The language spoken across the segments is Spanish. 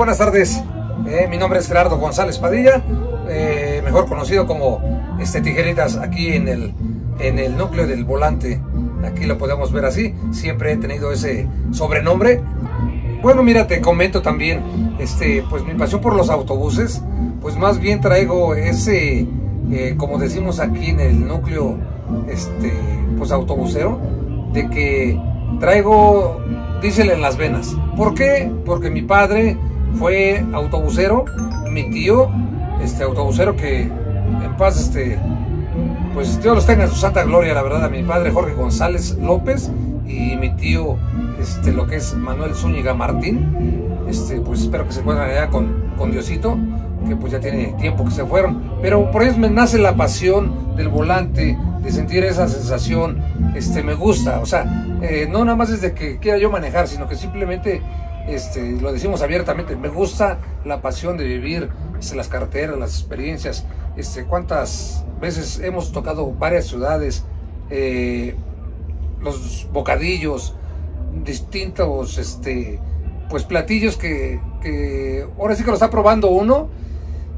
Buenas tardes. Eh, mi nombre es Gerardo González Padilla, eh, mejor conocido como este, Tijeritas aquí en el, en el núcleo del volante. Aquí lo podemos ver así. Siempre he tenido ese sobrenombre. Bueno, mira, te comento también, este, pues mi pasión por los autobuses, pues más bien traigo ese, eh, como decimos aquí en el núcleo, este, pues autobusero, de que traigo dísele en las venas. ¿Por qué? Porque mi padre fue autobusero, mi tío, este autobusero que en paz, este, pues Dios los tenga en su santa gloria, la verdad, a mi padre Jorge González López y mi tío, este, lo que es Manuel Zúñiga Martín, este, pues espero que se encuentren allá con, con Diosito, que pues ya tiene tiempo que se fueron, pero por eso me nace la pasión del volante, de sentir esa sensación, este, me gusta, o sea, eh, no nada más desde que quiera yo manejar, sino que simplemente, este, lo decimos abiertamente, me gusta la pasión de vivir este, las carreteras, las experiencias, este, cuántas veces hemos tocado varias ciudades, eh, los bocadillos, distintos, pues platillos que, que ahora sí que lo está probando uno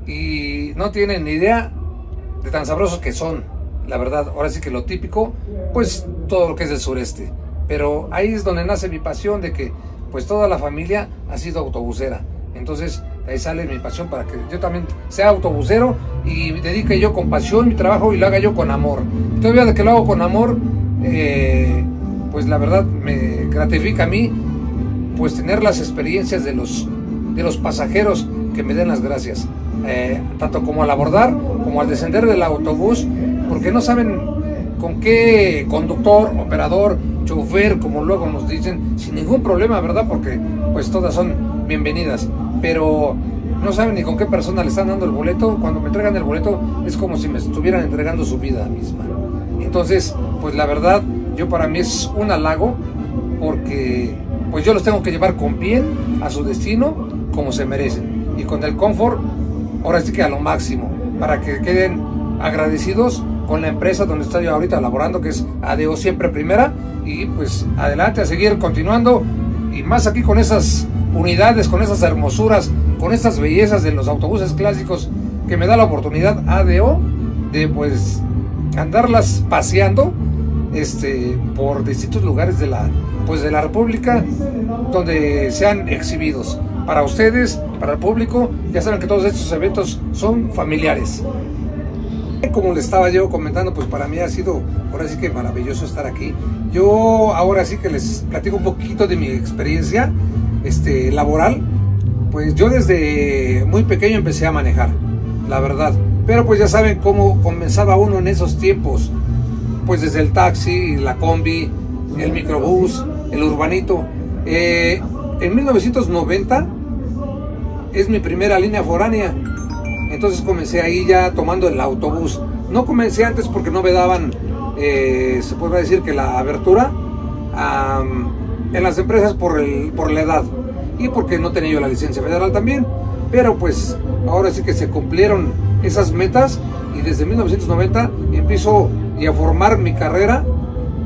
y no tienen ni idea de tan sabrosos que son la verdad, ahora sí que lo típico, pues todo lo que es del sureste. Pero ahí es donde nace mi pasión de que pues toda la familia ha sido autobusera. Entonces ahí sale mi pasión para que yo también sea autobusero y dedique yo con pasión mi trabajo y lo haga yo con amor. Todavía de que lo hago con amor, eh, pues la verdad me gratifica a mí pues tener las experiencias de los, de los pasajeros que me den las gracias. Eh, tanto como al abordar como al descender del autobús porque no saben con qué conductor, operador, chofer, como luego nos dicen, sin ningún problema, ¿verdad? Porque pues todas son bienvenidas, pero no saben ni con qué persona le están dando el boleto. Cuando me entregan el boleto es como si me estuvieran entregando su vida misma. Entonces, pues la verdad, yo para mí es un halago porque pues yo los tengo que llevar con bien a su destino como se merecen y con el confort, ahora sí que a lo máximo, para que queden agradecidos con la empresa donde estoy ahorita laborando, que es ADO Siempre Primera, y pues adelante a seguir continuando, y más aquí con esas unidades, con esas hermosuras, con estas bellezas de los autobuses clásicos que me da la oportunidad ADO de pues andarlas paseando este, por distintos lugares de la, pues de la República donde sean exhibidos. Para ustedes, para el público, ya saben que todos estos eventos son familiares. Como les estaba yo comentando, pues para mí ha sido ahora sí que maravilloso estar aquí. Yo ahora sí que les platico un poquito de mi experiencia este, laboral. Pues yo desde muy pequeño empecé a manejar, la verdad. Pero pues ya saben cómo comenzaba uno en esos tiempos. Pues desde el taxi, la combi, el microbús, el urbanito. Eh, en 1990 es mi primera línea foránea entonces comencé ahí ya tomando el autobús. No comencé antes porque no me daban, eh, se podría decir que la abertura en las empresas por, el, por la edad y porque no tenía yo la licencia federal también. Pero pues ahora sí que se cumplieron esas metas y desde 1990 empiezo a formar mi carrera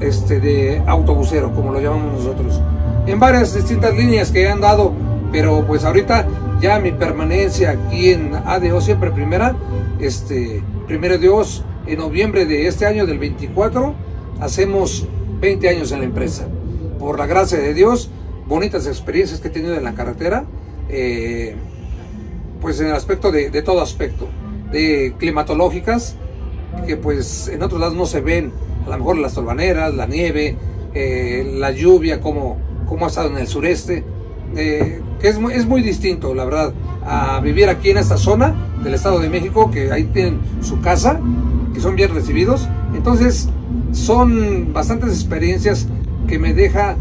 este, de autobusero, como lo llamamos nosotros. En varias distintas líneas que han dado, pero pues ahorita ya mi permanencia aquí en ADO siempre primera, este, primero Dios, en noviembre de este año del 24, hacemos 20 años en la empresa. Por la gracia de Dios, bonitas experiencias que he tenido en la carretera, eh, pues en el aspecto de, todo aspecto, de climatológicas, que pues en otros lados no se ven, a lo mejor las tolvaneras, la nieve, eh, la lluvia, como, como ha estado en el sureste, eh, es muy, es muy distinto, la verdad, a vivir aquí en esta zona del Estado de México, que ahí tienen su casa, que son bien recibidos. Entonces, son bastantes experiencias que me deja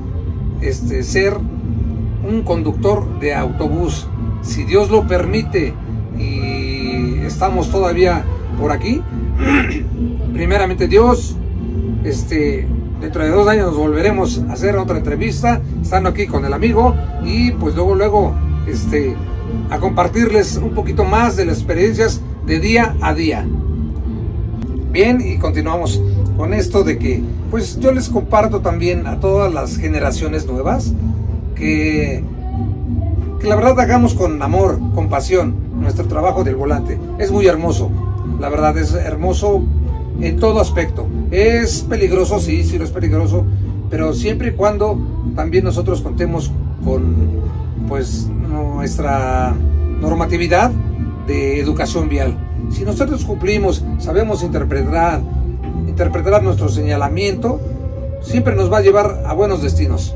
este, ser un conductor de autobús. Si Dios lo permite y estamos todavía por aquí, primeramente Dios, este, Dentro de dos años nos volveremos a hacer otra entrevista, estando aquí con el amigo y pues luego, luego, este, a compartirles un poquito más de las experiencias de día a día. Bien, y continuamos con esto de que, pues yo les comparto también a todas las generaciones nuevas que, que la verdad hagamos con amor, con pasión nuestro trabajo del volante. Es muy hermoso, la verdad es hermoso en todo aspecto. Es peligroso, sí, sí, no es peligroso, pero siempre y cuando también nosotros contemos con pues nuestra normatividad de educación vial. Si nosotros cumplimos, sabemos interpretar, interpretar nuestro señalamiento, siempre nos va a llevar a buenos destinos.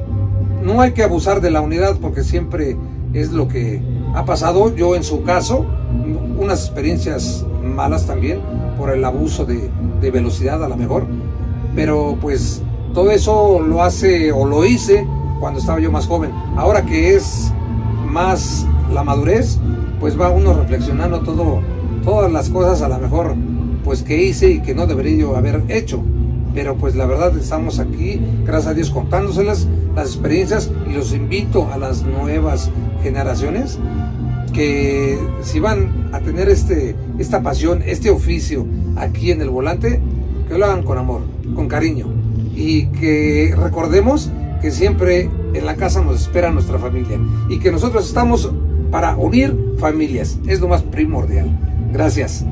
No hay que abusar de la unidad porque siempre es lo que ha pasado. Yo en su caso, unas experiencias malas también por el abuso de, velocidad a lo mejor. Pero pues todo eso lo hace o lo hice cuando estaba yo más joven. Ahora que es más la madurez, pues va uno reflexionando todo, todas las cosas a lo mejor pues que hice y que no debería yo haber hecho. Pero pues la verdad estamos aquí, gracias a Dios, contándoselas las experiencias y los invito a las nuevas generaciones que si van a tener este, esta pasión, este oficio aquí en el volante, que lo hagan con amor, con cariño y que recordemos que siempre en la casa nos espera nuestra familia y que nosotros estamos para unir familias. Es lo más primordial. Gracias.